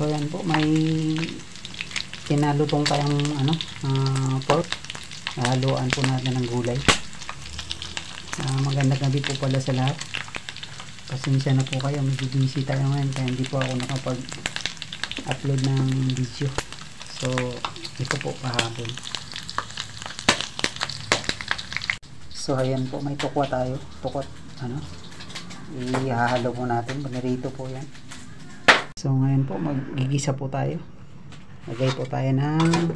So yan po, may tinalutong tayong ano, ah, pork. Haluan po natin ng gulay. Ah, magandang gabi po pala sa lahat. Pasensya na po kayo, medyo tayo ngayon kaya hindi po ako nakapag-upload ng video. So, ito po kahapon. So, ayan po, may tukwa tayo. Tukot, ano, ihahalo po natin. Panirito po yan. So, ngayon po, magigisa po tayo. Lagay po tayo ng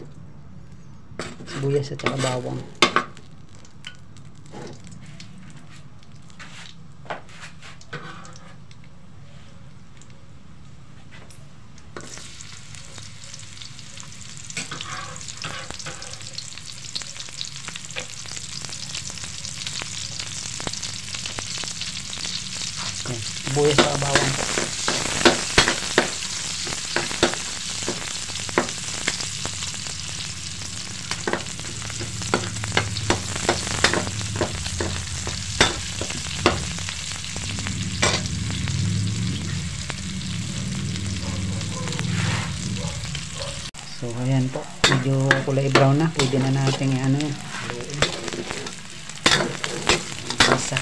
sibuyas at saka bawang. Yan, sibuyas at bawang. So ayan po, medyo kulay brown na. Pwede na natin ano yan. Isa.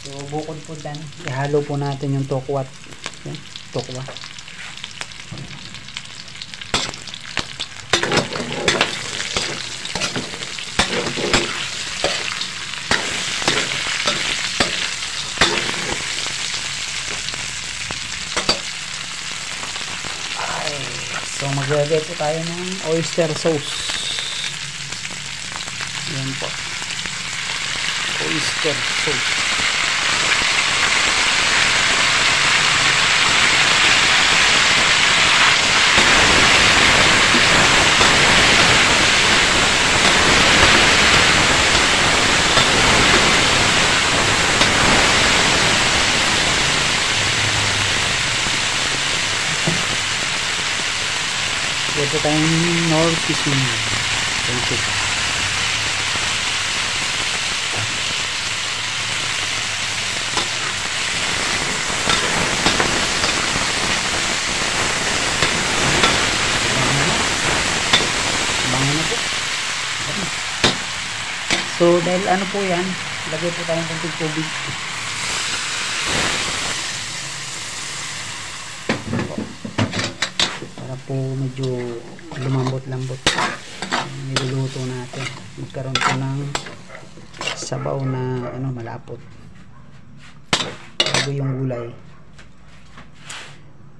So bukod po dan, ihalo po natin yung tokwat. Yan, tokwa. So maglagay po tayo ng oyster sauce. Yan po. Oyster sauce. Ito tayong North Kisun. Thank you. So, dahil ano po yan, lagay po tayong konting tubig. Po medyo lumambot-lambot. Niluluto natin. Magkaroon po ng sabaw na ano malapot. Bago yung gulay.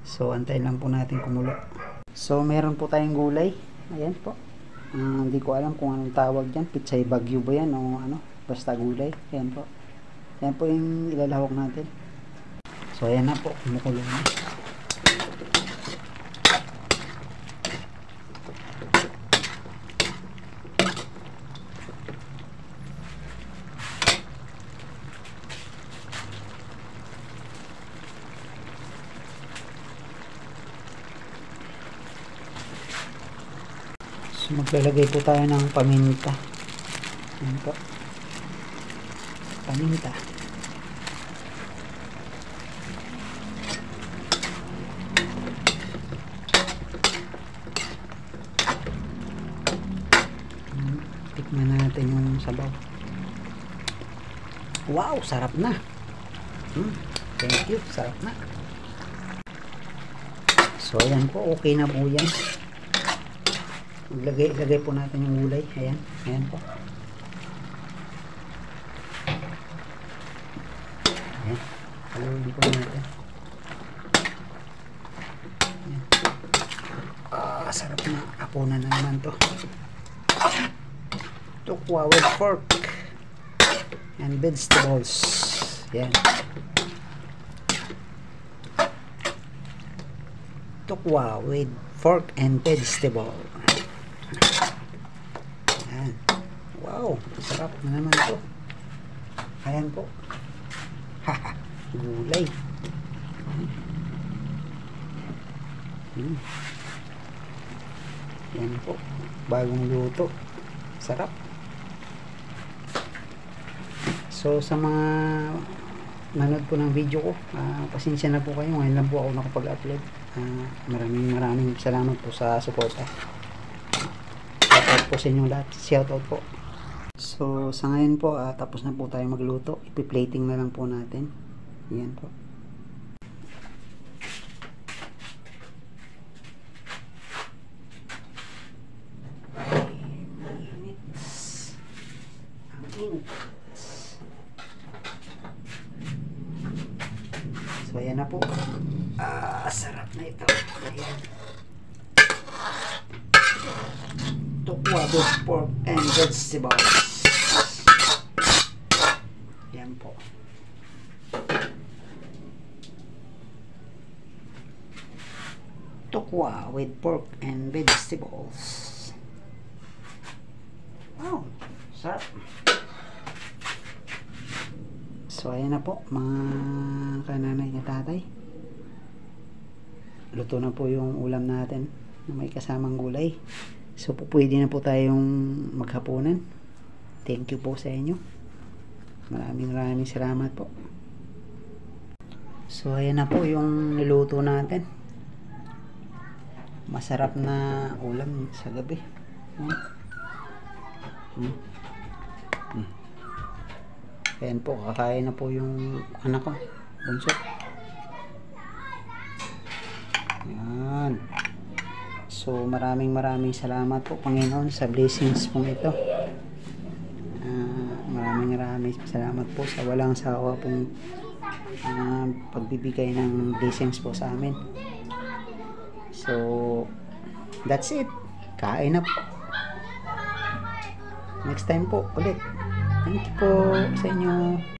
So antayin lang po natin kumulo. So meron po tayong gulay. Ayan po. Ah, hindi ko alam kung anong tawag dyan. Pitsay bagyo ba yan o ano? Basta gulay. Ayan po. Ayan po yung ilalahok natin. So ayan na po. Kumukulo na maglalagay po tayo ng paminta. Yan po. Paminta. Tikman natin yung sabaw. Wow, sarap na. Hmm, thank you, sarap na. So, ayan po, okay na po yan. Lagay, lagay po natin yung gulay. Ayan. Ayan po. Ayan. Haluin po natin. Ayan. Ah, sarap na. Apunan na naman to. Tukwa with pork and vegetables. Ayan. Tukwa with pork and vegetable. Ayan. Wow, sarap na naman to. Ayan po. Haha, gulay. Hmm. Yan po. Bagong luto. Sarap. So, sa mga nanood po ng video ko. Ah, pasensya na po kayo. Ngayon lang po ako nakapag-upload. Ah, maraming maraming salamat po sa suporta. Shoutout po sa inyo lahat. Shoutout po. So, sa ngayon po, ah, tapos na po tayo magluto. Ipi-plating na lang po natin. Yan po. So, ayan na po. Ah, sarap na ito. Ayan. Tukwa with pork and vegetables. Yan po. Tukwa with pork and vegetables. Wow, sarap. So, ayan na po, mga kananay na tatay. Luto na po yung ulam natin na may kasamang gulay. So, po, pwede na po tayong maghapunan. Thank you po sa inyo. Maraming maraming salamat po. So, ayan na po yung niluto natin. Masarap na ulam sa gabi. Hmm. Hmm. Hmm. Ayan po, kakain na po yung anak ko. Bunso. Yan. So, maraming maraming salamat po, Panginoon, sa blessings pong ito. Ah, maraming maraming salamat po sa walang sawa pong ah, pagbibigay ng blessings po sa amin. So, that's it. Kain na po. Next time po ulit. Thank you po sa inyo.